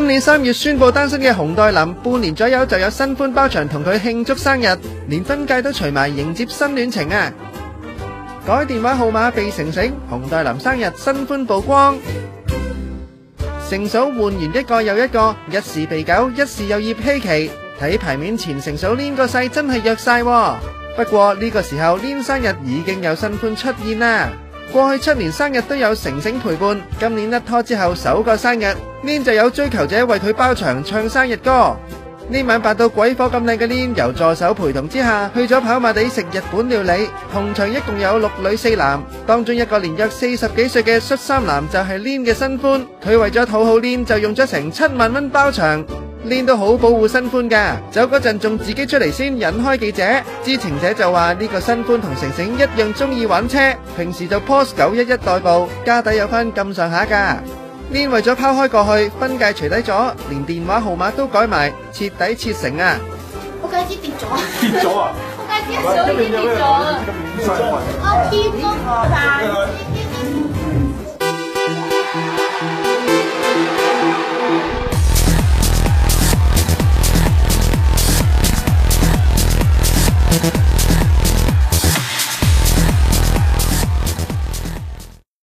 今年三月宣布单身嘅熊黛林，半年左右就有新欢包场同佢庆祝生日，连婚戒都除埋迎接新恋情啊！改电话号码被成成，熊黛林生日新欢曝光，成嫂换完一个又一个，一时被狗，一时又叶希奇，睇排面前成嫂黏个世真系弱晒。不过呢个时候黏生日已经有新欢出现啦。过去七年生日都有成成陪伴，今年甩拖之后首个生日 n i n 就有追求者为佢包场唱生日歌。呢晚扮到鬼火咁靓嘅 n i n 由助手陪同之下，去咗跑马地食日本料理。红场一共有六女四男，当中一个年约四十几岁嘅恤衫男就系 n i n 嘅新欢，佢为咗讨好 n i n 就用咗成七万蚊包场。练到好保护新欢噶，走嗰阵仲自己出嚟先引开记者，知情者就话呢个新欢同成成一样中意玩车，平时就 pose 九一一代步，家底有翻咁上下噶。练为咗抛开过去，婚戒除底咗，连电话号码都改埋，彻底彻成啊！我戒指跌咗，跌咗啊！我戒指一早已经跌咗，我巅峰散。